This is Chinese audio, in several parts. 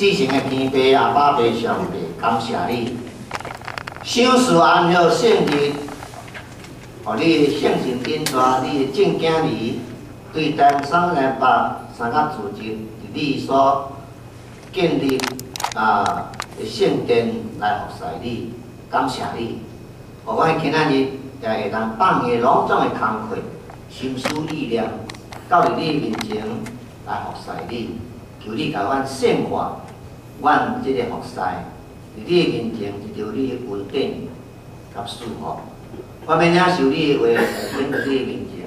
至诚的天父阿爸爸上帝，感谢你，小事安好圣日，互你圣神引带你的正经儿，对当三年八三甲组织，你所建立啊的圣殿来服侍你，感谢。你，互阮今仔日也会当放下隆重的工课，心思意念，到你面前来服侍你，求你甲阮圣化。阮即个服侍，伫你面前是着你稳定、甲舒服。我免领受你的话，顶伫你面前，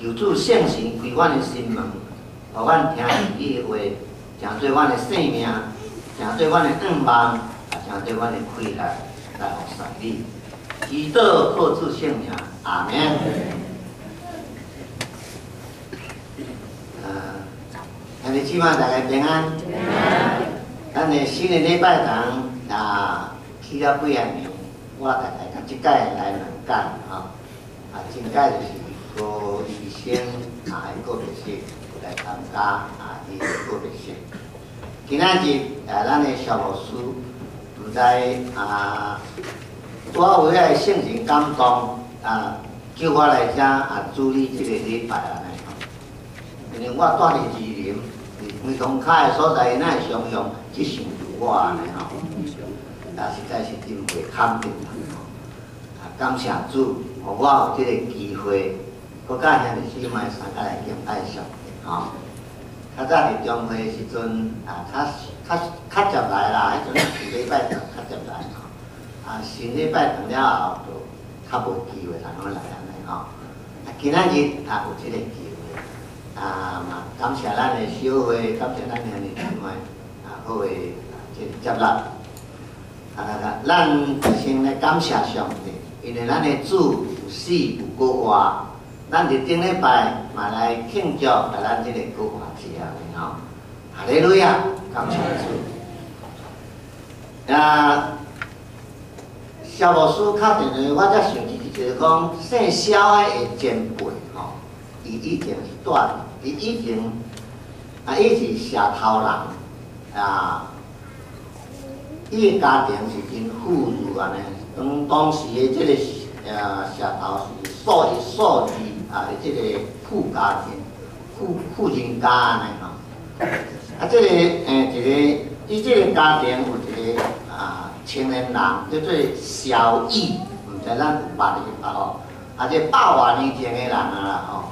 求主圣神开阮的心门，互阮听你的话，成做阮的生命，成做阮的恩望，也成做阮的快乐来服侍你。祈祷靠主圣名，阿门。呃，兄弟姊妹大家平安。咱的新的礼拜堂啊，去了几啊年，我大概甲即届来两届吼，啊，前届就是高医生啊，个别式来参加啊，伊个别式。今仔日啊，咱的小老师毋知啊，我为了圣神感动啊，叫我来遮啊，主理即个礼拜安尼吼，因为我住伫吉林，梅同开的所在，因会常用。即想如我安尼吼，也实在是真袂肯定啦吼。啊，感谢主，互我有即个机会，搁甲兄弟姊妹三个来敬爱上帝吼。较早伫中会时阵啊，较较较接来啦，迄阵是礼拜堂较接来吼。啊，新礼拜堂了后，就较无机会通我来安尼吼。啊，今仔日啊有即个机会，啊嘛感谢咱的小会，感谢咱兄弟姊妹。好诶，即接纳，啊！咱先来感谢上帝，因为咱诶主有死有过活，咱伫顶礼拜嘛来庆祝，啊咱即个过活节啊，吼！哈利路亚，感谢主。啊，肖老师敲电话，我则想起就是讲，姓肖诶前辈吼，伊以前是断，伊以前啊，伊是石头人。啊，伊个家庭是真富裕安尼，当当时的即个呃社头是数一数二啊的即个富家庭，富富人家安尼吼。啊，即个诶一个，伊即个家庭有一个啊青年人叫做萧毅，毋知咱有捌伊无吼？啊，即百外年前的人啊啦吼。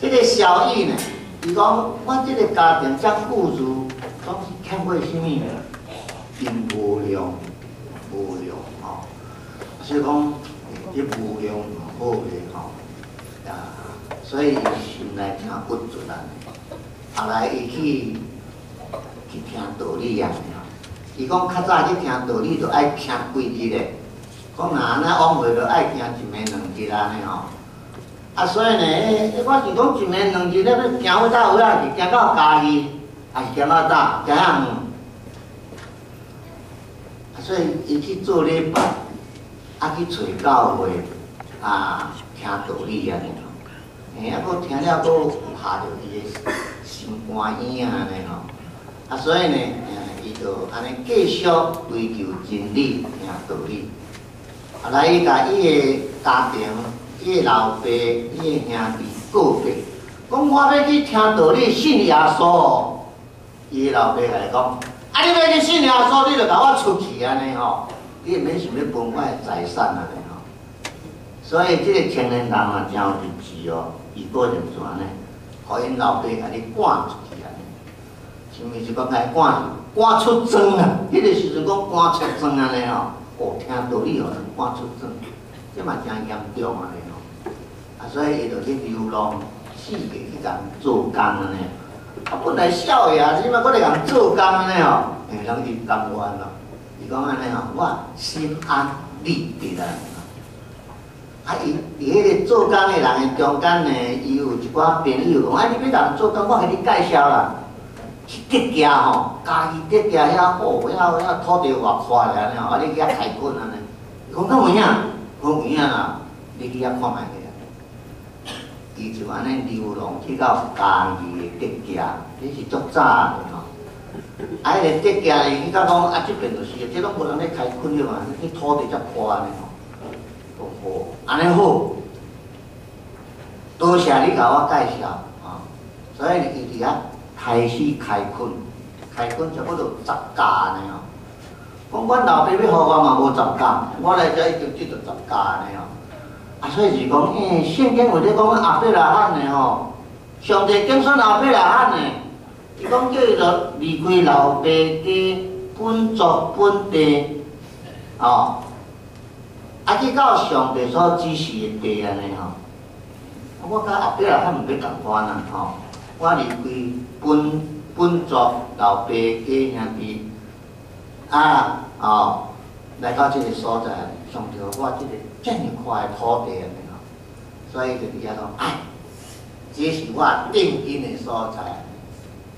即个萧毅呢，伊讲我即个家庭遮富裕。总是欠过什么？因无量，无量吼。所以讲，这无量好个吼，啊，所以心内听不准啊。后来伊去去听道理啊，伊讲较早去听道理，就爱听几日咧。讲若安尼往回，就爱听一暝两日安尼吼。啊，所以呢，我是讲一暝两日咧，要行到位啊，是行到家己。啊是点啊早，怎样？所以伊去做礼拜，啊去找教会，啊听道理安尼吼，哎啊佫听了佫有下着伊个心肝眼安尼吼，啊所以呢，伊就安尼继续追求真理，听道理。啊来伊甲伊个家庭，伊老爸，伊兄弟告别，讲我要去听道理，信耶稣。伊老爸来讲，啊！你要去信耶稣，你就甲我出去安尼吼，你免想要分我的财产安尼吼。所以即个青年人啊，真有志气哦，伊个人怎呢？互因老爸甲你赶出去安尼，什么是讲甲伊赶？赶出庄啊！迄个时阵讲赶出庄安尼吼，哦，听道理哦，赶出庄，这嘛真严重安尼。所以伊就去流浪，四界去甲做工安尼。啊，本来少爷，即摆搁咧共做工安尼吼，诶，人伊甘愿咯。伊讲安尼吼，我心安理得啦。啊，伊伊迄个做工诶人诶中间呢，伊有一寡朋友讲，啊，你要人做工，我给你介绍啦。去德家吼，家己德家遐好，遐遐土地偌宽安尼吼，啊，你去遐开垦安尼。伊讲到有影，讲有影啦，你去遐看卖。伊就安尼流浪去到家己的国家，这是足早的吼。啊，迄个跌价哩，伊甲讲啊，即边就是，即拢无人咧开垦的嘛，迄土地才破安尼吼，好，安尼好，多谢你甲我介绍啊，所以伊伫遐开始开垦，开垦差不多十家安尼吼。讲阮老爸要互我嘛无十家，我来遮已经得着十家安尼吼。啊，所以是讲，诶，圣经有咧讲阿伯拉罕的吼，上帝拣选阿伯拉罕的，伊讲叫伊着离开老爸家本族本地，吼，啊去到上帝所指示的地安尼吼。我甲阿伯拉罕毋要共款啊，吼，我离开本本族老爸家兄弟，啊，吼，来到即个所在，上帝我即个。这么块土地安尼吼，所以就伫遐讲，哎，这是我定居的所在，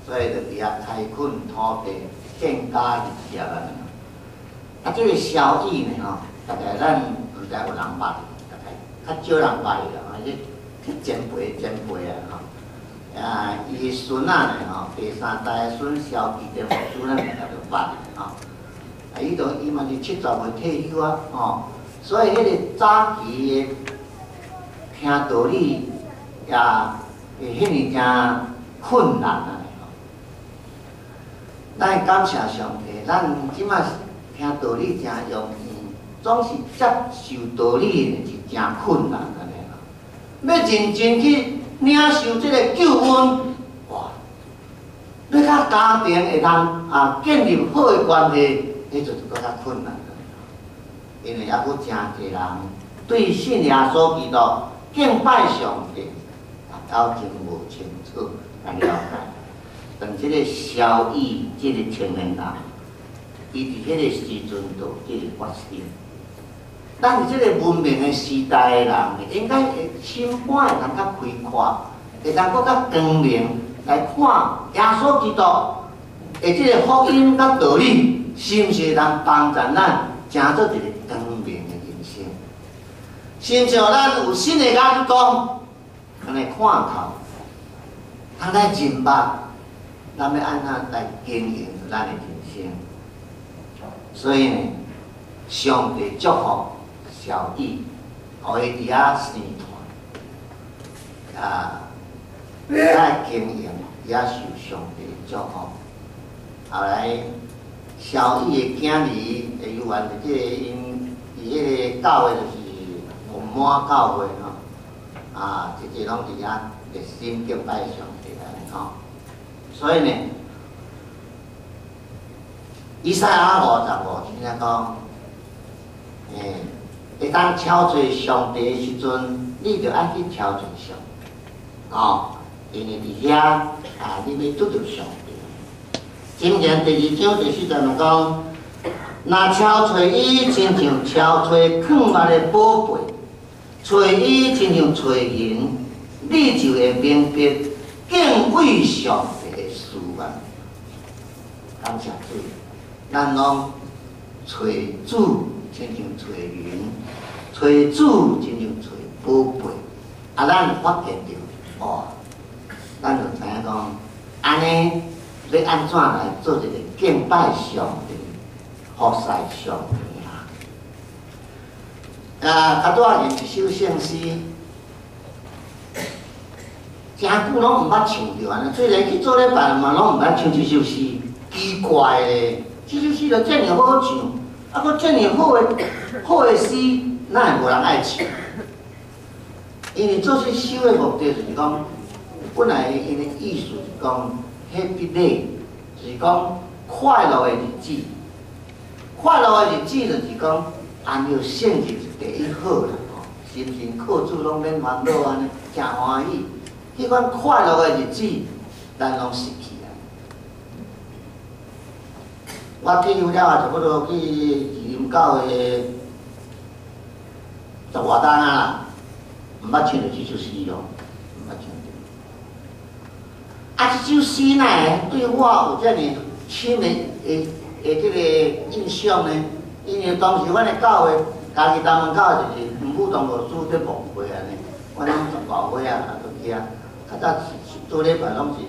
所以就伫遐开垦土地，建家立业安尼。啊，这个萧义呢吼，大概咱毋知有人捌，大概较少人捌伊啦，啊，这去前辈前辈啊吼，啊，伊孙仔呢吼，第三代孙萧义的。父子咱大家都捌吼，啊，伊都伊嘛是七十岁退休啊吼。所以，迄个早期的听道理也会迄尼诚困难啊！咱感谢上帝，咱即摆听道理诚容易，总是接受道理是诚困难安尼啦。要认真去领受即个救恩，哇！要甲家庭会通啊建立好的关系，迄就是搁较困难。因为抑佫真济人对信耶稣基督敬拜上帝，啊，到真无清楚来了解。但即个消意，即个青年人，伊伫迄个时阵就即个发生。但是即个文明的时代的人，应该会心肝会通较开阔，会通搁较光明来看耶稣基督，诶，即个福音甲道理，是毋是会通帮助咱，成做一个？亲像咱有新的眼光，通来看透，通来认目，咱要安怎来经营咱的人生？所以呢，上帝祝福小弟，互伊伫遐生团，啊，来经营也受上帝祝福。后来，小弟的囝儿会有完即个因伊迄个教的就是。满教会吼，啊，即个拢是遐热心敬拜上帝安尼吼。所以呢，以赛亚五十五真正讲，诶，会当超做上帝的时阵，你着爱去超做上帝，吼，因为伫遐啊，你要拄着上帝。今年第二章第四节咪讲，若超找伊，亲像超找藏物的宝贝。找伊亲像找银，你就会明白敬畏上帝的事啊！感谢主，咱拢找主亲像找银，找主亲像找宝贝。啊，咱发现着哦，咱就知影讲，安尼要安怎来做一个敬拜上帝、服侍上帝？啊，较多也是首圣诗，真久拢毋捌唱着安尼，虽然去做礼拜嘛，拢毋捌唱即首诗，奇怪咧！即首诗着遮尔好唱，啊，搁遮尔好诶，好诶诗，哪会无人爱唱？因为做这首诶目的就是讲，本来因诶意思是讲 Happy Day，是讲快乐诶日子，快乐诶日子就是讲按照圣经。第一好啦，吼，心情靠主拢免烦恼安尼，诚欢喜。迄款快乐的日子，咱拢失去啊。我退休了，差不多去二林教的十外单啊，毋捌唱着即首诗咯，毋捌唱着。啊，即首诗呢，对我有遮尼深的诶诶，即个印象呢，因为当时阮的教会。家己当门口就是唔互动无煮啲木会安尼，我拢十外岁啊，啊，都去啊。较早做礼拜拢是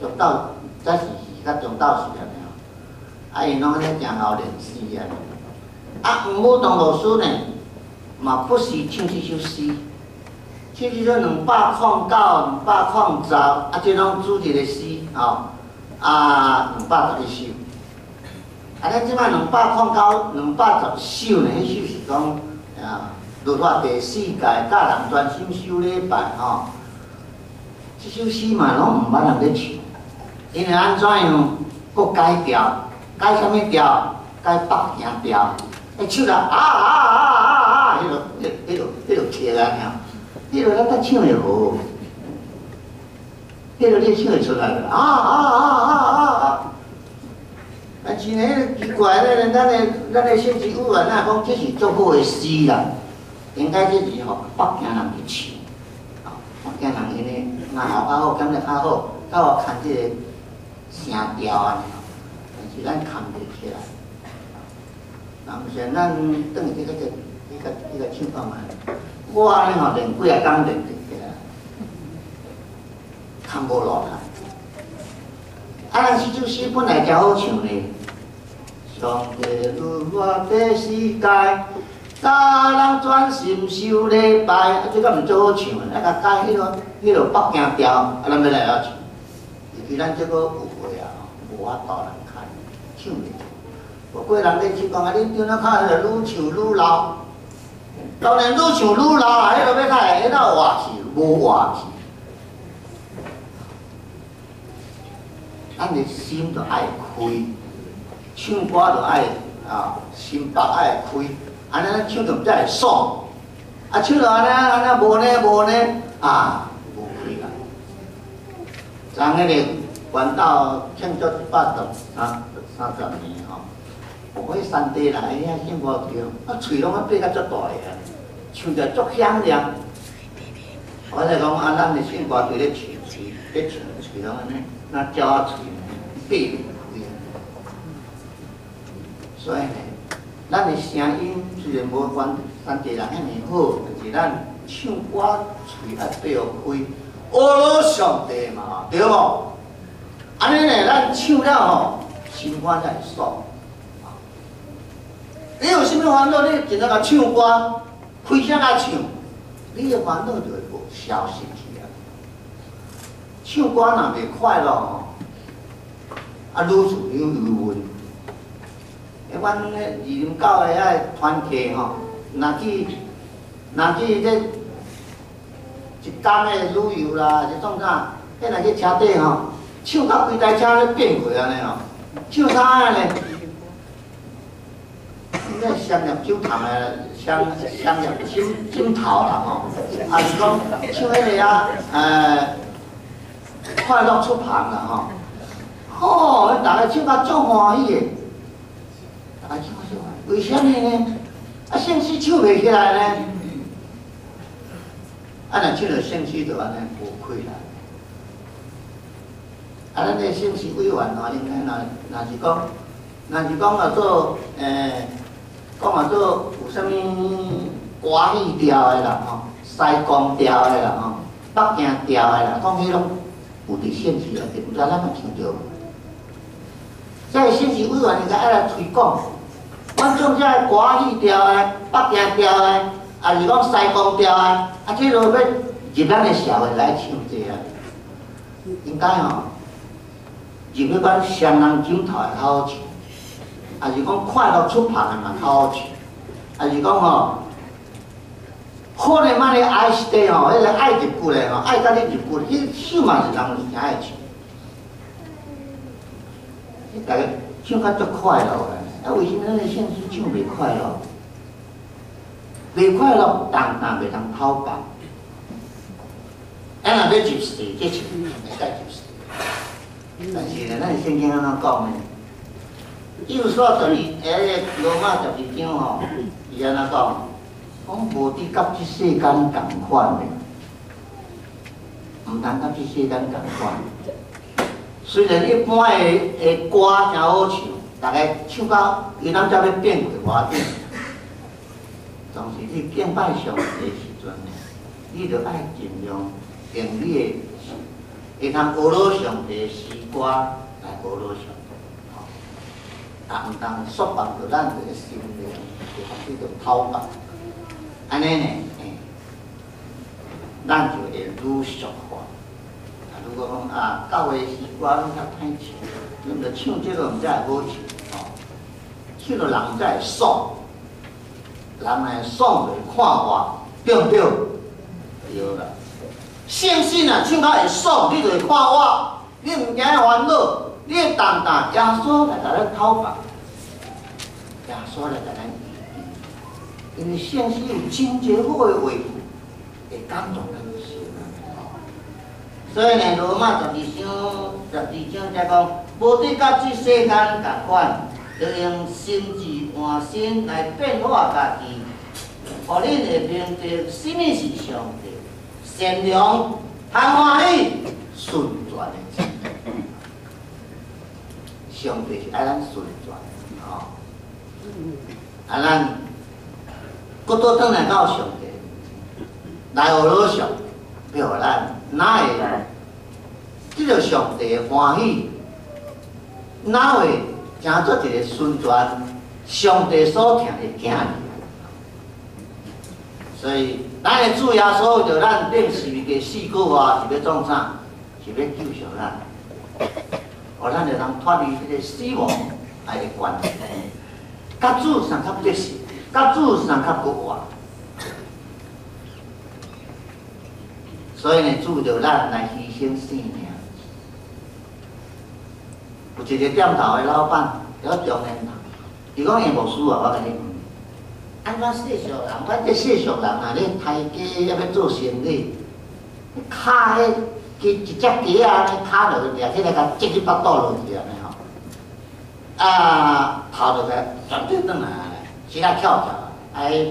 中昼，早时时较中昼时安尼哦。啊，因拢安尼行后练诗啊。啊，黄武当老师呢，嘛不时唱一首诗，唱一首两百零九、两百零十，啊，即拢主题的诗，吼，啊，两百十一首。啊，咱即摆两百零九、两百十首呢，迄首是讲啊，如果第四届教人专心修礼拜，吼。即首诗嘛，拢毋捌人咧唱，因为安怎样，佫改调，改啥物调？改北京调。哎，唱啦啊啊啊啊啊！迄落、迄、迄落、迄落曲啊，迄落咱才唱会好。迄落你唱会出来啊啊啊啊啊啊！但是呢，奇怪咧，咱的咱的县级委员啊，讲这是足好的诗啦，应该这是吼北京人去唱，北京人因为若学较好，感觉较好，较好看这个声调安尼吼，但是咱看袂起来。啊，毋是，咱等于迄个、迄个、迄个情况嘛。我安尼吼练几啊工练起来，看无落来。啊，咱这首诗本来真好唱咧。上帝如我第世界，教人专心修礼拜，啊，这个毋做好唱啊，啊，甲改迄个、迄个北京调，啊，咱要来遐唱。其咱这个有会啊，无法度人看，唱袂。过人咧去讲啊，恁张那看，迄个愈唱愈老，当然愈唱愈老啊！迄落要开，迄哪有活气？无活气。咱的心就爱开，唱歌就爱啊，心腹爱开，安尼咱唱着才会爽。啊，唱着安尼安尼无呢无呢啊，无开啦。昨迄个管道庆祝一百十啊三十年吼。我去山地来，遐唱歌着，啊，喙拢啊闭甲足大个，唱着足响亮。我就讲啊，咱的幸福伫咧唱，咧唱，喙拢安尼，那叫啊喙闭。所以呢，咱的声音虽然无关山地人遐尼好，但是咱唱歌喙啊闭开，哦，上帝嘛，对无？安尼呢，咱唱了吼，心肝才会爽。你有啥物烦恼？你只能甲唱歌，开声甲唱，你的烦恼就会无消失去啊。唱歌若袂快乐吼，啊，愈唱愈郁闷。阮迄二零九个遐团体吼，若去若去这一工的旅游啦，是创啥？迄若去车底吼，唱到规台车咧变过安尼吼，唱啥安尼？那香入酒坛的香香入金金桃啦吼，啊是讲唱迄个啊，呃，快乐出盘啦吼，吼，咱大家唱甲足欢喜的，大家唱足欢喜，为虾米呢？啊，兴趣唱袂起来呢？啊，若唱着兴趣就安尼无开啦。啊，咱个兴趣委员吼，应该若若是讲，若是讲啊做诶。讲啊，做有啥物歌戏调的啦，吼，西江调的啦，吼，北京调的啦，讲迄拢有伫现实内底，毋知咱有听着无？这现实委员应该爱来推广，阮种这歌戏调的、北京调的，啊是讲西宫调的，啊即落要入咱的社会来唱者啊，应该吼，入去咱双人枕头会较好唱。啊是讲快乐出拍的嘛较好唱，啊是讲吼，好嘞嘛嘞爱是的吼，迄个爱一句嘞吼，爱甲你一句，迄唱嘛是人真爱唱，大家唱较足快乐的，啊为什么咱的现实唱袂快乐？袂快乐，当当袂当讨讲，啊若要入世，这是袂使入世，但是呢，咱圣经安怎讲呢？又说等于诶，罗马十二章吼，伊安怎讲？讲无伫甲即世间共款的，毋通甲即世间共款。虽然一般的的歌真好唱，大家唱到伊咱才要变过外顶，总是你敬拜上帝的时阵呢，你着爱尽量用你的会通学罗上帝的诗歌来学罗上。啊，毋当束缚着咱个心灵，就叫做偷白。安尼呢，咱就会愈俗化。啊，如果讲啊，教会习惯较歹唱，恁着唱即个毋才会好唱，吼，唱着人才会爽，人来爽着看我，对毋对？对啦。相信啊，唱甲会爽，你就会看我，你毋惊烦恼，你会淡淡耶稣来甲咱讨白，耶稣来甲咱。因为相信有真济好诶话，会感动咱心啊！所以呢，罗马十二章十二章才讲，无对甲即世间共款，要用心智换心来变化家己，互恁会明白什么是上帝，善良、通欢喜、顺转的。上帝是爱咱顺转，吼，啊咱。搁倒转来到上帝，来学老上，要互咱哪会？即个上帝欢喜，哪会成做一个宣传上帝所听的囝儿？所以，咱的主耶稣就咱顶是一个四句话，是要创啥？是要救赎咱，互咱就通脱离这个死亡爱的关系，甲主上较得势。甲主上较国活，所以呢，主着咱来牺牲性命。有一个店头的老板，叫中年人，伊讲伊无输啊，我甲你讲，安怎世俗人？阮这世俗人啊，咧开鸡要要做生意，卡迄鸡一只鸡啊，咧卡落去，掠起来甲折去腹肚落去安尼吼，啊，头落来转转转来。其他跳跳，哎，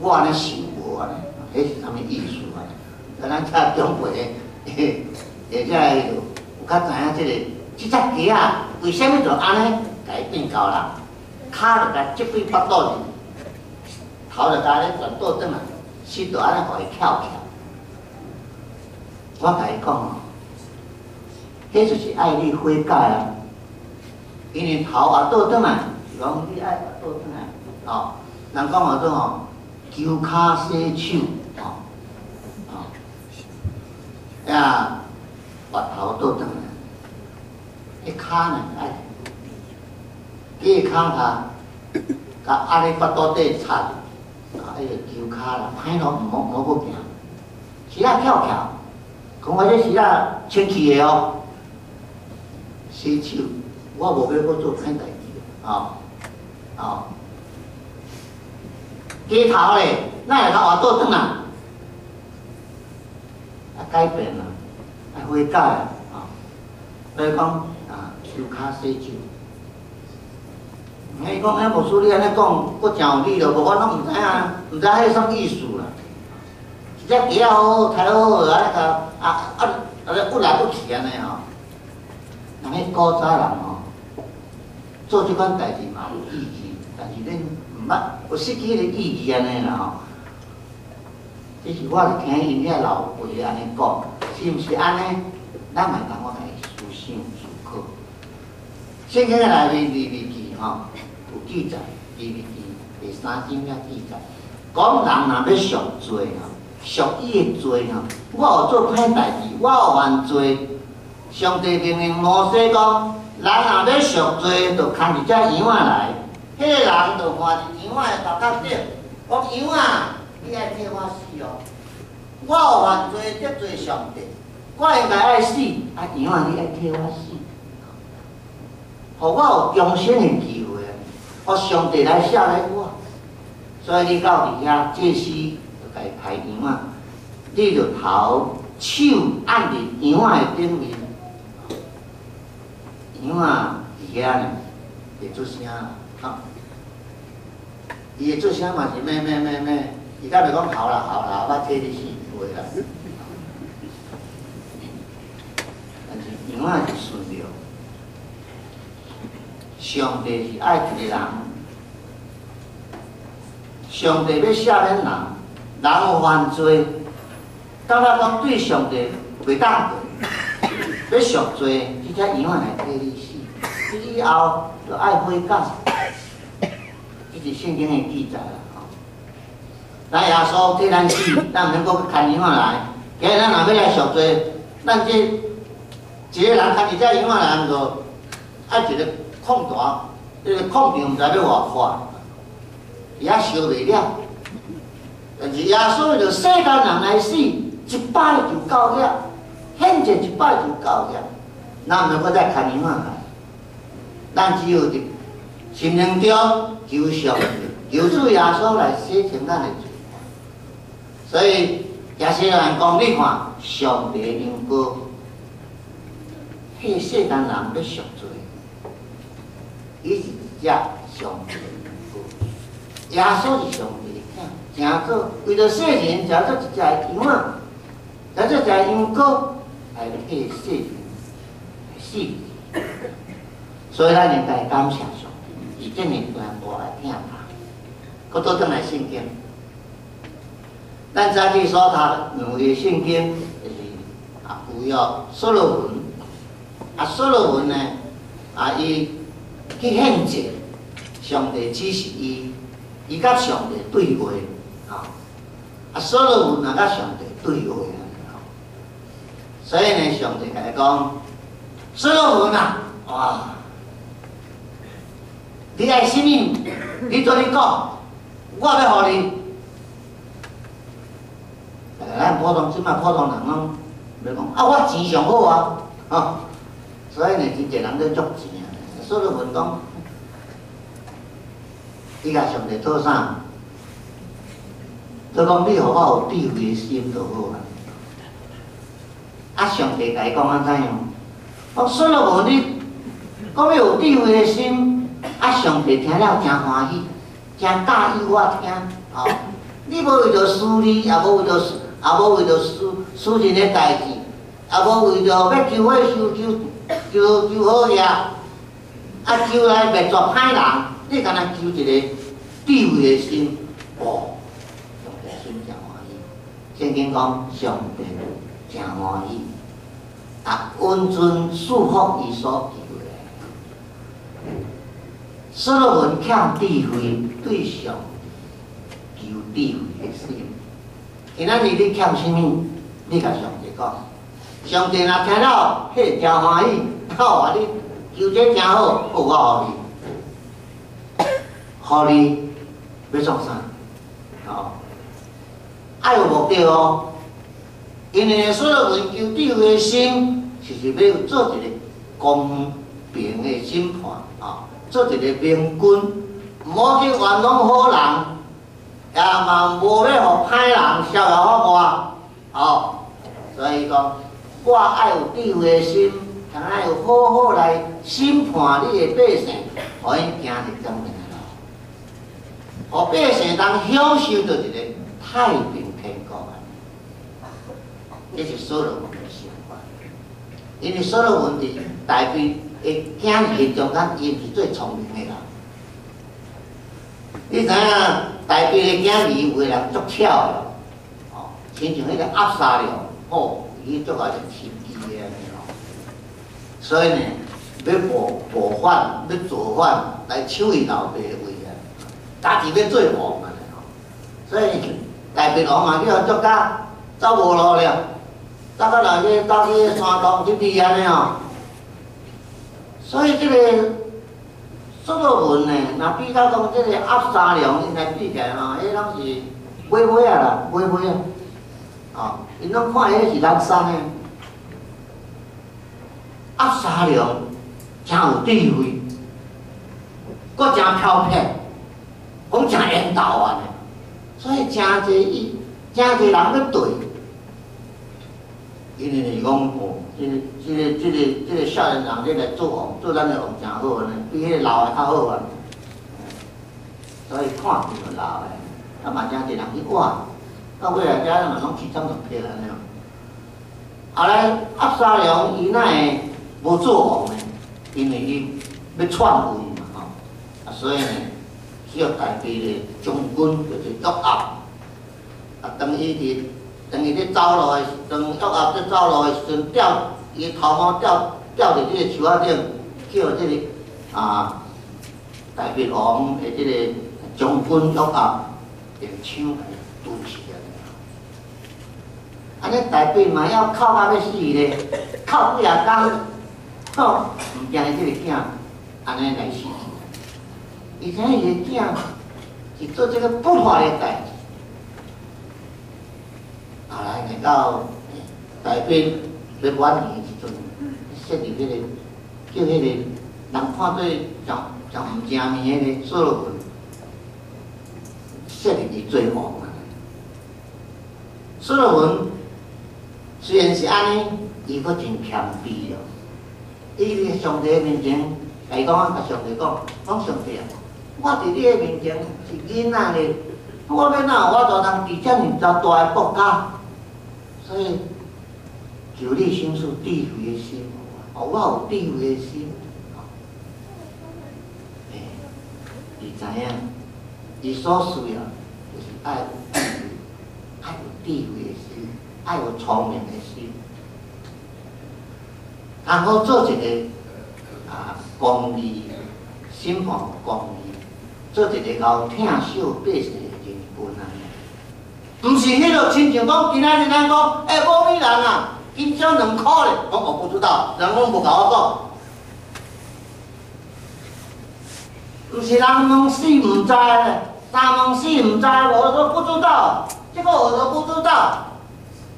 我安尼想无安尼，迄是啥物意思啊？咱遮中国诶，而且有较知影即个，即只鸡啊，为虾米就安尼改变高啦？骹就甲接对腹肚去，头就安尼转倒转来，身就安尼互伊翘翘。我甲伊讲哦，迄就是爱你悔改啊，因为头啊倒转来，讲你爱倒转来。哦，人讲话做吼，求骹洗手，哦，哦，呀，把头倒转，迄骹呢爱，脚骹他，甲阿里巴肚底插，啊，迄个求骹啦，歹咯，唔好唔好行，是啊跳跳，讲话这是啊清气的哦，洗手，我无要搁做歹代志，啊，啊。低头嘞，那会较活倒转来，啊改变啦，啊悔改啊，所以讲啊，手骹洗手。伊讲迄无师你安尼讲，佫真有理咯，无我拢毋知影，毋知迄啥意思啦。一只鸡仔好好，刣好好，安尼个啊啊啊咧不来不去安尼吼。人迄古早人吼，做即款代志嘛有意义，但是恁。捌有失去迄个意义安尼啦吼，这是我是听因遐老辈安尼讲，是毋是安尼？咱嘛当我家思想。圣经内面利未记吼有记载，利未记第三章遐记载，讲人若要赎罪吼，赎伊的罪吼，我有做歹代志，我有犯罪，上帝命令摩西讲，人若要赎罪，就牵一只羊仔来。迄个人就换一羊仔头壳顶，讲羊仔，你爱替我死哦！我有犯罪得罪上帝，我应该爱死，啊羊仔你爱替我死，互我有重生的机会，互上帝来写来我。所以你到伫遐，这时就该开羊仔，你就头手按伫羊仔的顶面，羊仔伫遐呢，会出声啊。伊会做声嘛？是咩咩咩咩，伊甲袂讲好啦好啦，我替你死袂啦。但是永远是，上帝是爱一个人，上帝要赦免人，人有犯罪，到那讲对上帝袂当过，要赎罪，只只永远来替你死。以后就爱悔改，这是圣经的记载啦。吼，咱耶稣替咱死，咱免阁牵牛仔来。今日咱若要来赎罪，咱这一个人牵一只牛仔来，就爱一个空大，这个空场毋知要偌宽，也烧袂了。但是耶稣就世间人来死，一摆就够了，现在一摆就够了，咱毋免阁再牵牛仔来。咱只有伫心灵中求上帝，求主耶稣来洗清咱的罪。所以耶稣人讲，你看上帝牛羔，迄世间人要赎罪，伊是一只上帝的牛羔。耶稣是上帝的囝，诚做为着世人，食做一只羊仔，食做一只羊羔来替世人死。所以咱应该感谢上帝，伊这么关我来听他，佫倒转来圣经。咱早起所读两个圣经，就是啊，有要所罗门，啊，所罗门呢，啊，伊去献祭，上帝只是伊，伊甲上帝对话，啊，啊，所罗门也甲上帝对话啊，所以呢，上帝甲伊讲，所罗门啊，哇！你爱什么？你做你讲，我要互你。咱普通即摆普通人拢要讲，啊，我钱上好啊，吼。所以呢，真侪人咧足钱啊。所以问讲，伊甲上帝做啥？就讲你互我有智慧的心就好啊。啊，上帝甲伊讲安怎样？我所以问你，讲你有智慧的心。啊！上帝听了真欢喜，真介意我听，吼！你无为着私利，也无为着，也无为着私私人的代志，也无为着要求我收求求求好嘢，啊求来灭绝歹人，你敢若求一个智慧的心，哦，上帝心真欢喜。圣经讲上帝真欢喜，啊，温存束缚伊所求的。所罗门欠智慧，对上求智慧的心。今仔日你欠什么？你甲上帝讲，上帝若听了，嘿，真欢喜。好啊，你求这真好，好我互你，互你要做啥？哦，爱有目的哦。因为所罗门求智慧的心，就是要做一个公平的审判啊。做一个明君，毋好去玩弄好人，也嘛无要互歹人逍遥法外，吼。所以讲，我爱有智慧的心，通爱有好好来审判你的百姓，互因行入正面的路，互百姓当享受到一个太平天国啊！这是所罗门的想法，因为所罗门的代表。诶，囝儿中间，伊是最聪明的人。你知影，台北的囝儿有个人足巧的，哦，亲像迄个阿沙了，哦，伊足个是天机的安尼哦。所以呢，要谋谋反，要造反来抢伊老爸的位啊，家己要做王安尼哦。所以台北王嘛，叫作家走无路了，走到内底，走去山东去避安尼哦。所以这个所罗门呢，若比较讲这个阿沙良，应该比起来嘛，迄拢是微微啊啦，微微啊，哦，因拢看迄是人山的。阿沙良诚有智慧，搁诚漂泊，讲诚缘投啊，所以诚侪伊，诚侪人要对，因为是讲哦。即个、即个、即个、即个少年人，咧来做王，做咱的王诚好呢，比迄个老的较好啊。所以看就老的，啊嘛诚侪人去管，到尾来遮嘛拢起争上票安尼。后来阿沙龙伊那会无做王呢？因为伊要篡位嘛吼，啊所以呢，需要代表的将军就是约押，啊等于伫。等于咧走路诶，当约押咧走路诶时阵，吊伊头毛吊吊伫即个树仔顶，叫即个啊，大鼻王的即个将军约啊，用枪来堵死啊！安尼大鼻嘛要哭到要死咧，哭几啊工，吼，毋惊伊即个囝安尼来死。以前伊个囝是做这个不法的代志，后来来到大鼻要晚年时阵，设立迄个叫迄个人看做像像毋正面迄个所罗门，设立伊做王啊。所罗门虽然是安尼，伊阁真谦卑咯。伊伫上帝面前伊讲啊，甲上帝讲，讲上帝啊。我伫你诶面前是囡仔咧，我要哪有我大人伫遮尔大大诶国家，所以求你心赐智慧诶心，互我有智慧诶心。诶，你知影，伊所需要就是爱有智慧，爱有智慧诶心，爱有聪明诶心，然后做一个啊公义，心怀公义。做一个够疼惜百姓的人本啊！毋是迄落亲像讲，今仔日咱讲，哎，某女人啊，今朝两箍咧，我我不知道，人讲无甲我讲。毋是人问死毋知咧，三问四毋知，我都不知道，这个我都不知道，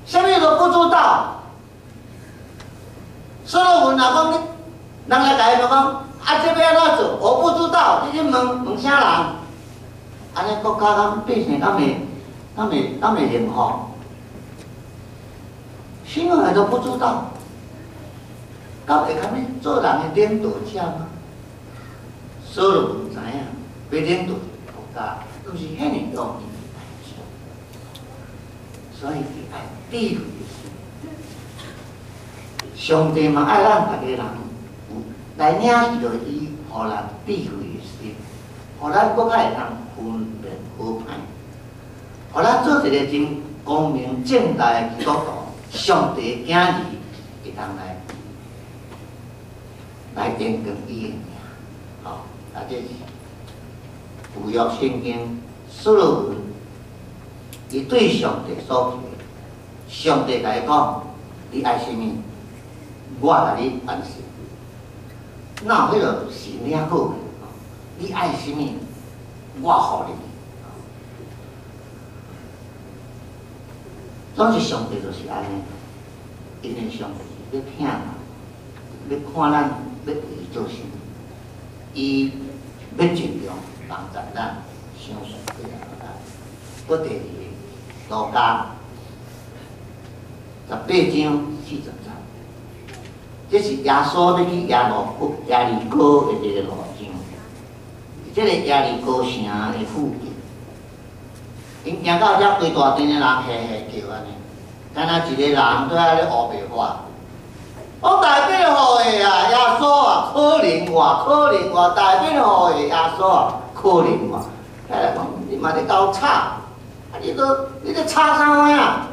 什么都不知道。所以阮若讲，人来甲伊讲。啊！这要安怎做？我不知道，你去问问啥人？安尼国家敢百姓敢会敢会敢会幸福？新闻都不知道，到会敢要做人的领导者吗？所有唔知影，要领导国家都是遐尼容易的代志，所以爱智慧上帝嘛爱咱逐个人。来领着伊，互咱智慧诶心，互咱搁较会通分辨好歹，互咱做一个真光明正大的基督徒，上帝囝儿会通来来点光伊诶名，吼，啊，这是旧约圣经所罗门伊对上帝所求，上帝来讲，你爱什么，我甲你安心。那迄个是了好，你爱什么，我互你。总是上帝就是安尼，因为上帝要听咱，要看咱要为伊做甚，伊要尽量帮助咱，相信这样啊。不第二，路加十八章四十。这是耶稣要去耶路国、耶利哥的一个路径，这个耶利哥城的附近，因行到遮规大阵的人嘿嘿叫安尼，敢若一个人在遐咧乌白话，我代表互的啊，耶稣啊，可怜我，可怜我，代表互的耶稣啊，可怜我，哎，讲你嘛咧搞吵，啊，你都你咧吵啥物啊？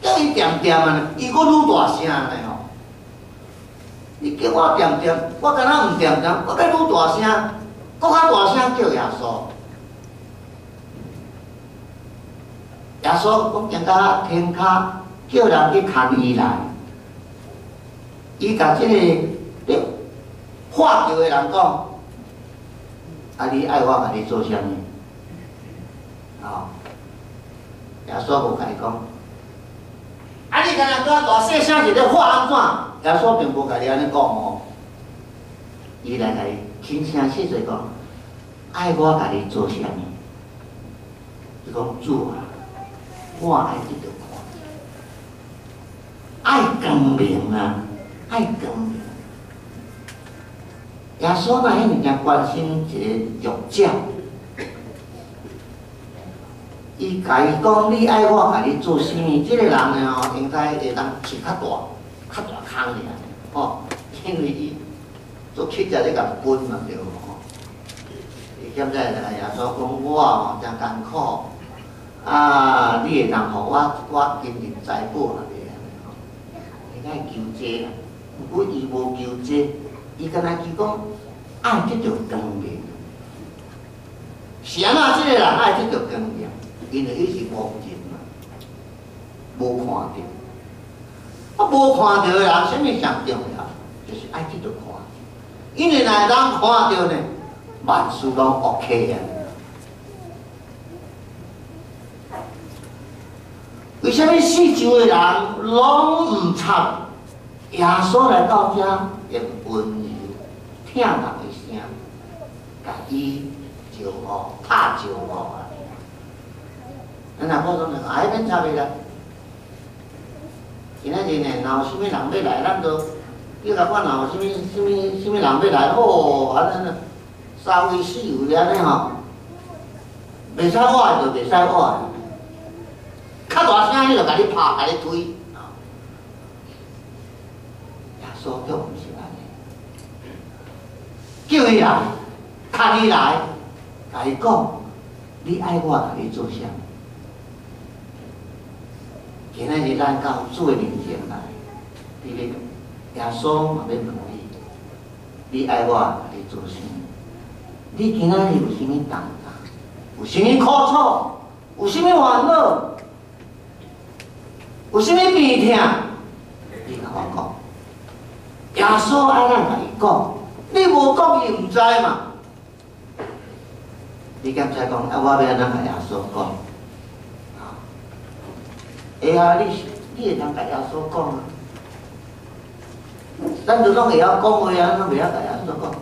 叫伊点点啊，伊搁愈大声咧。你叫我点点，我敢若毋点点，我要愈大声，搁较大声叫耶稣。耶稣讲行到天骹，叫人去牵伊来。伊甲即个咧喝酒的人讲：啊，你爱我，甲你做啥物？哦，耶稣无甲伊讲。啊，你敢若搁大细声是咧喝安怎？耶稣并无甲你安尼讲哦，伊来甲你轻声细嘴讲，爱我甲你做啥物？伊讲主啊，我爱你着看，爱光明啊，爱光明。耶稣那迄物件关心一个弱者，伊甲伊讲，你爱我甲你做啥物？即个人呢，应该会当气较大。较大康尔，吼，因为伊做乞食咧甲分嘛对吼。伊现在来耶稣讲我吼真艰苦，啊，你会当互我我金银财宝啦，对安尼吼。伊该求济啦，毋过伊无求济，伊干那就讲爱得到光明。是安怎即个人爱得到光明？因为伊是无人嘛，无看到。啊，无看到的人，什么上重要？就是爱得到看。因为若人看到呢，万事拢 OK 啊。为什么四周的人拢毋插？耶稣来到遮，用温柔、疼人的声，甲伊招呼、拍招呼啊！咱若普通人，哎，免插伊啦。今仔日呢，若有啥物人要来，咱都你甲看，若有啥物、啥物、啥物人要来，哦，安尼三位四位安尼吼，袂使我就袂使我。较大声，伊就甲你拍，甲你推。耶稣叫毋是安尼，叫伊来，牵伊来，甲伊讲，你爱我，甲你做啥？今仔日咱到主的面前来，伫咧耶稣嘛要问你，你爱我，你做啥？你今仔日有啥物重担？有啥物苦楚？有啥物烦恼？有啥物病痛？你甲我讲，耶稣爱咱甲伊讲，你无讲伊毋知嘛？你敢知讲啊？我要安怎甲耶稣讲？会啊，你你会通甲耶稣讲啊？咱都拢会晓讲话啊，拢袂晓甲耶稣讲。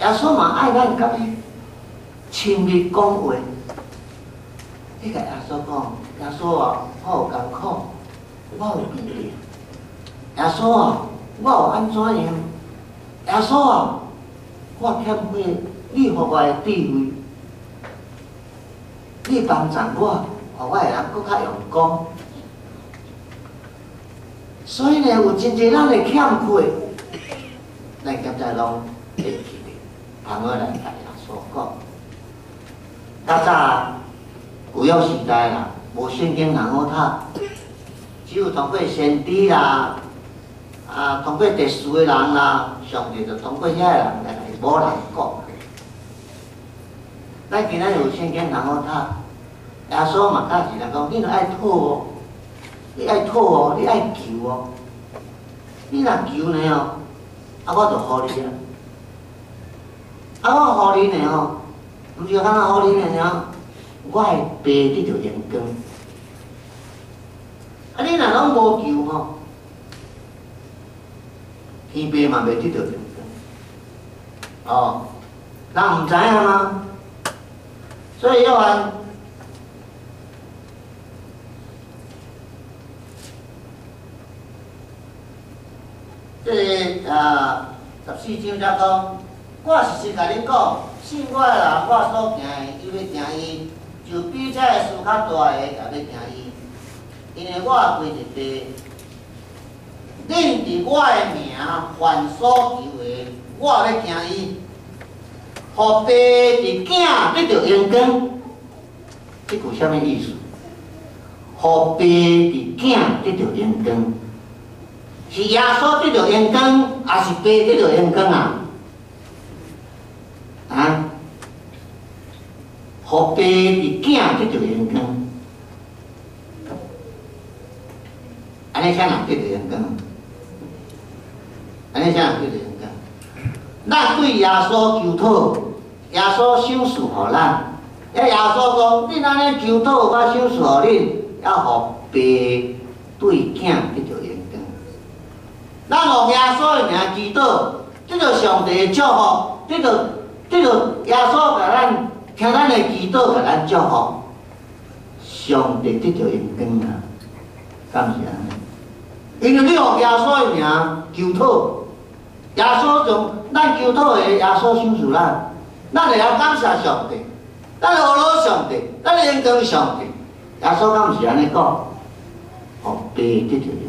耶稣嘛爱咱甲伊亲密讲话。你甲耶稣讲，耶稣啊，我有艰苦，我有病痛。耶稣啊，我有安怎样？耶稣啊，我欠你你互我的智慧，你帮助我，互我的人搁较用功。所以呢，有真侪咱的欠缺，咱今仔拢会记得，通我来甲耶稣讲，较 早。古有时代啦，无圣经人好读，只有通过先知啦，啊，通过特殊的人啦，上帝就通过遐个人来无人讲。咱今仔有圣经人好读，耶稣嘛教是人讲，你著爱讨哦，你爱讨哦，你爱求哦，你若求呢哦，啊，我就互你啊，啊，我互你呢哦，毋是敢若互你呢哦。我的爸得着阳光，啊！你若拢无求吼，天爸嘛袂得着阳光，哦，人毋知影吗？所以要按这啊十四章才讲，我是是甲恁讲，信我的人，我所行的，伊要行伊。就比这个事较大个，也要惊伊，因为我规日地，恁伫我的名凡所求的，我要惊伊，互爸伫囝得着阳光，即句啥物意思？互爸伫囝得着阳光，是耶稣得到阳光，还是爸得到阳光啊？啊？互爸伫囝得到阳光，安尼啥人得到阳光？安尼啥人得到阳光？咱对耶稣求讨，耶稣赏赐互咱。迄耶稣讲：恁安尼求讨，我赏赐互恁，要互爸对囝得到阳光。咱用耶稣的名祈祷，得着上帝的祝福，得着得着耶稣给咱。听咱的祈祷，给咱祝福，上帝得着阳光啊！感谢安尼，因为你用耶稣的名求讨，耶稣从咱求讨的耶稣赏赐咱，咱会晓感谢上帝，咱会罗上帝，咱会应光上帝。耶稣敢毋是安尼讲？互爸得着阳光，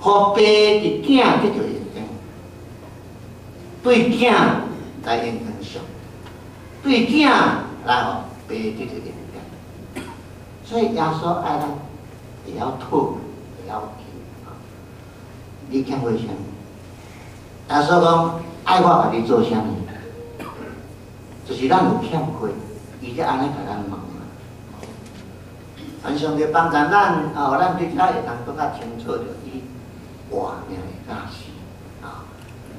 互爸的囝得着阳光，对囝来应光上。对囝来吼，爸得着阳光，所以耶稣爱咱，会晓讨，会晓求啊。你欠亏啥？耶稣讲，爱我家己做啥物，就是咱有欠亏，伊才安尼甲咱问啊。咱上帝帮助咱，哦，咱对他会当更较清楚着活命的假使，啊，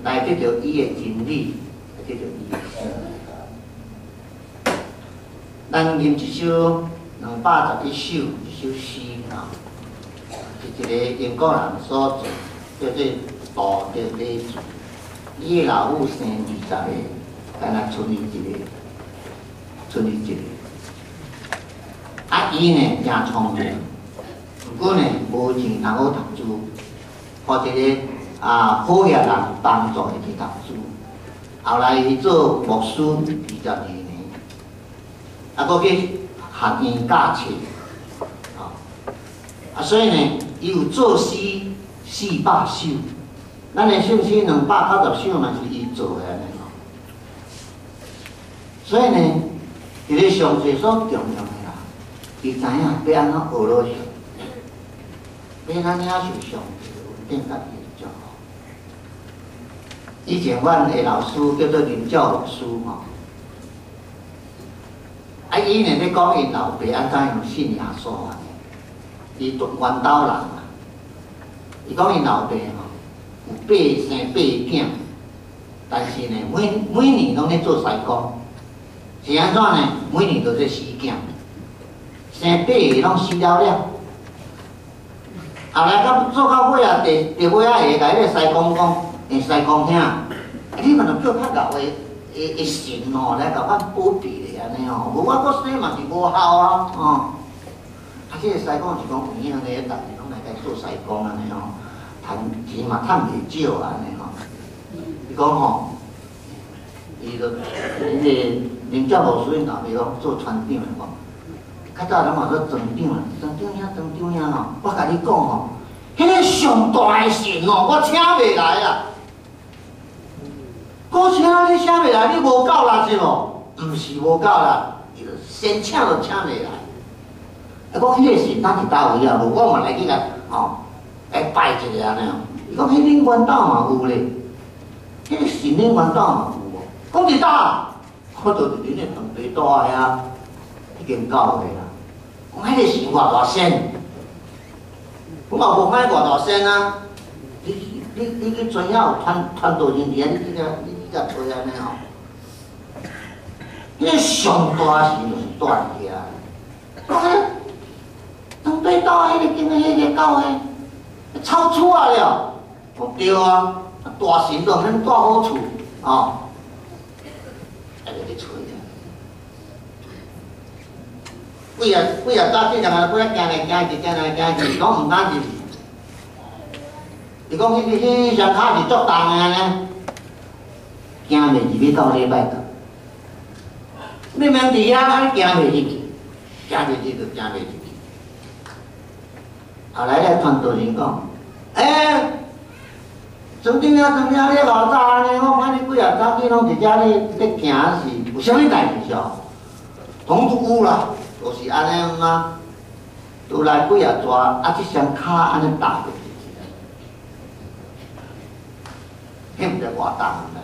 来得着伊的真理，来得着伊的生命。咱念一首两百十一首一首诗啊，是一个英国人所做，叫做《道德礼志》。伊的老母生二十个，敢若剩伊一个，剩伊一个。啊，伊呢真聪明，不过呢无钱通好读书，互一个啊好业人帮助伊去读书。后来伊做牧师二十二年，啊，搁去学院教册，啊，啊，所以呢，伊有作诗四百首。咱的圣诗两百九十首嘛是伊做的安尼吼，所以呢，伫咧上最所重要的啦，伊知影要安怎学落去，要咱领受上帝稳定家己就好。以前阮的老师叫做林教老师吼，啊，伊呢咧讲伊老爸安怎样信耶稣啊？伊住关岛人啊，伊讲伊老爸吼有。八生八囝，但是呢，每每年拢咧做西工，是安怎呢？每年都在死囝，生八个拢死了了。后来到做到尾啊，第第尾啊，会甲迄个西公讲，诶，西公兄，你可能叫较老诶诶诶神吼来甲阮保庇咧安尼吼，无我搁生嘛是无效啊，吼。啊，即个西公是讲有影咧，逐年拢来甲做西工安尼吼。趁钱嘛趁袂少安尼吼，伊讲吼，伊个迄个林教务所因老爸讲做船长诶吼，较早人嘛做船长啊，船长遐船长遐吼，我甲你讲吼，迄个上大诶神吼，我请袂来啦。我请你请袂来，你无够啦是无？毋是无够力，先请都请袂来。啊，讲迄个神哪是倒位啊？无我嘛来去甲吼。来拜一个安尼哦，伊讲迄恁关岛嘛有咧，迄个是恁关岛嘛有无？讲伫倒，我著伫恁个长白岛遐已经到个啦。讲迄个是偌大仙，我嘛无看偌大仙啊。你你你去专遐有传传道人伫遐，你去甲你去甲吹安尼吼。迄个上大神就是住伫遐。讲迄长白岛迄个今个迄个狗个。超出啊了，对啊，大神都免住好处，哦，还在咧吹啊。几啊几啊早起来啊，不要行来行去，行来行去，讲毋敢入去。伊讲迄个迄双脚是足重的呢，行袂入去到礼拜堂。明明伫遐，啊，你行袂入去，行袂入去就行袂入去。后来咧，传道人讲，哎，从顶啊，从遐咧老早安尼，我看你几啊早起拢伫遮咧咧行是，有啥物代志哦？拢都有啦，就是安尼嘛。都来几啊抓，啊，即双骹安尼打过去，迄毋知偌重呢？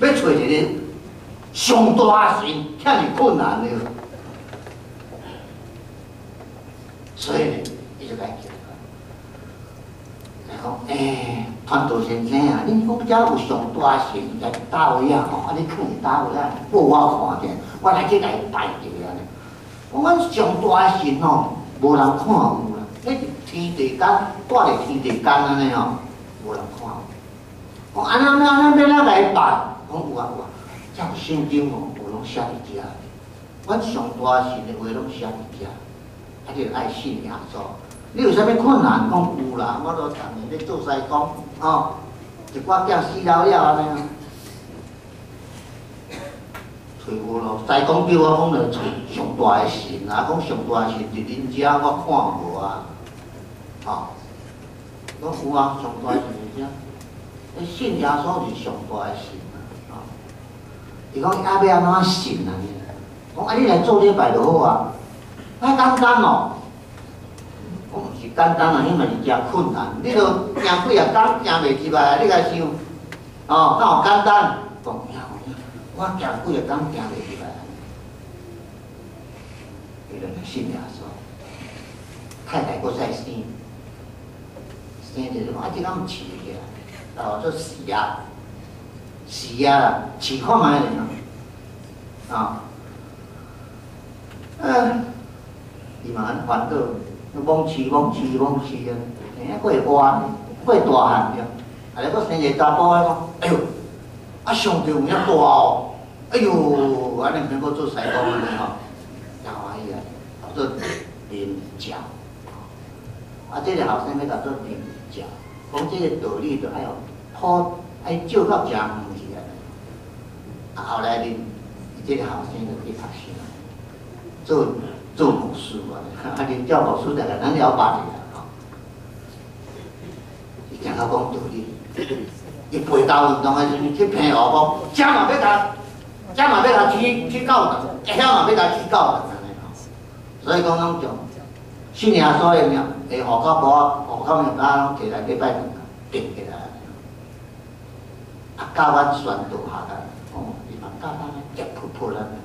要找一个上大神，遐尔困难了，所以呢。就来叫，来讲，诶，传道先生啊，恁讲遮有上大神在倒位啊吼，啊，你看倒位啊，报我看者，我来去来拜着安尼。我讲上大神吼，无人看有啦，迄天地间住咧天地间安尼吼，无人看有。安尼安尼安尼要哪来拜？讲有啊有啊，遮有圣经吼，有拢写伫遮。阮上大神的话拢写伫遮，啊，就爱信耶稣。你有啥物困难？讲有啦，我都逐年咧做西工，吼，一寡叫死了了安尼啊，找无咯。西工叫我讲着找上大诶神啊，讲上大诶神伫恁遮我看无啊，吼，讲有啊，上大诶神伫遮，你信耶稣是上大诶神啊，吼。伊讲阿要安怎信啊？讲啊，你来做礼拜就好啊，太简单咯。简单啊，迄嘛是真困难。你著行几啊工行袂入来，你甲想，哦，敢有简单？我行几个工行袂入来。伊就信耶稣，太太搁再生，生着我即敢毋饲起来，哦，做死啊，死啊，饲看觅咧啊，嗯，伊嘛安烦恼，罔饲罔饲罔饲啊，嘿，啊，会活，会大汉着，啊，咧搁生一个查甫诶讲，哎哟，啊，上帝有影大哦，哎哟，安尼免搁做西公安尼吼。做领教，啊，这个后生要叫做领教，讲这个道理就爱有好，爱照到正门去啊。啊，后来呢，这个后生就去读书，做做牧师啊，啊，领教牧师大概咱了解一下吼。伊听他讲道理，伊背道运动的时阵去骗我讲，家嘛要甲，家嘛要甲去去教导，会晓嘛要甲去教导。所以讲，拢从信仰所有名，会互到无，互到名家拢起来礼拜堂定起来，啊，教阮宣道下来，哦，伊嘛教咱咧，急扑扑咱咧。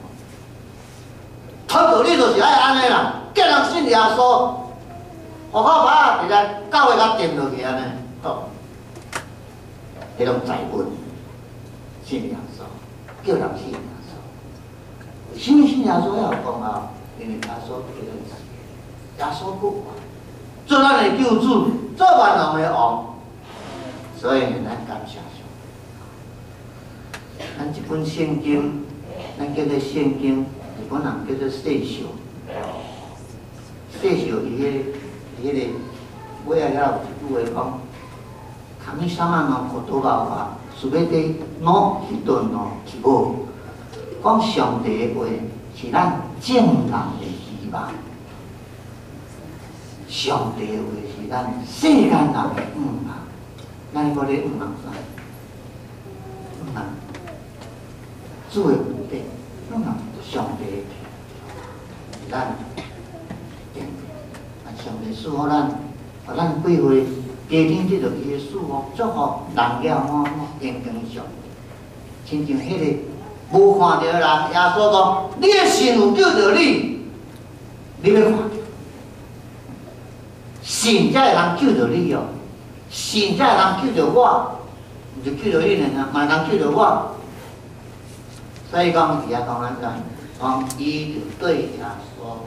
传道理就是爱安尼啦，叫人信耶稣，互到把起来教会甲定落去安尼，好，迄种财本信耶稣，叫人信耶稣，信信耶稣要讲啊。因为耶稣给了耶稣不做咱的救主，做万能的王，所以咱感谢上。咱这本圣经，咱叫做圣经，日本人叫做《圣书》。圣书伊迄伊迄个尾啊了有一句话讲：，他们什么喏，可多办法，是要得喏一顿喏去无，讲上帝的话。是咱正人的希望，上帝话是咱世间人的愿望。咱个咧愿望啥？愿望主的目的，愿望上帝咱定啊，上帝赐予咱，互咱几岁家庭即着伊的祝福，祝福人了满满健康上，亲像迄个。无看到人，耶稣讲：你的神有救着你，你要看到，神才会人救着你哦，神才会人救着我，毋是救着你呢，嘛人救着我。所以讲，伊也讲咱讲，讲伊就对耶稣，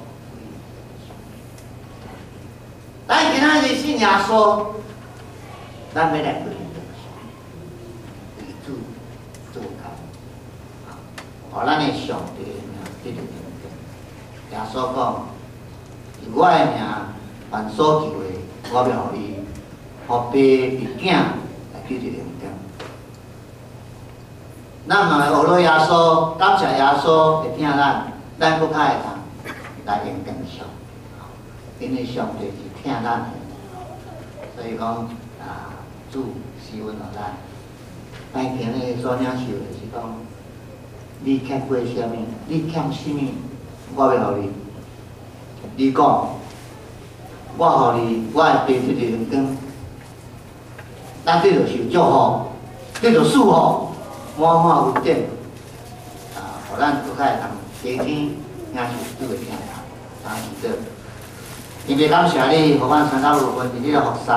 咱今仔日信耶稣，咱要来对。互咱的上帝的名，记住耶稣讲，我的名万所求的，我要互伊，互爸比囝来记住两点。咱嘛学了耶稣，感谢耶稣会听咱，咱搁较会通来应更上，因为上帝是听咱的，所以讲，主是阮互咱，咱今日所领受的是讲。你欠过什么？你欠什么？我要互你。你讲，我互你，我会背出一两根。咱这就是祝福，这就祝福，满满稳定。啊，互咱做开通，天天也是都会听他，啊是的。特别感谢你，互阮三到六分伫这个服侍，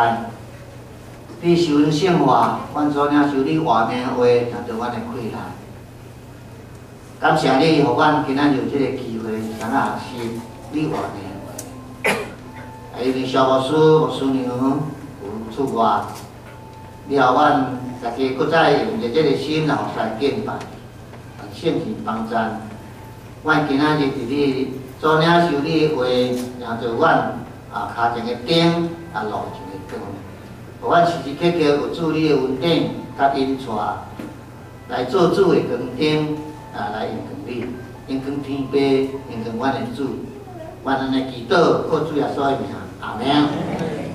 你受人生活，阮做领受你话面话，当做阮的快乐。感谢你，互阮今仔有即个机会，咱也是你话的。还有你小牧师、牧师娘有出外，你互阮大家搁再用着即个心来互相敬拜，圣体帮赞。阮今仔日伫你做领受你的话，让做阮啊脚前的灯，啊路，互阮时时刻刻有助力的稳定，甲引带来做主的光灯。啊！来用光你，应光天父，应光阮的主，阮安尼祈祷，靠主耶稣的名，阿门。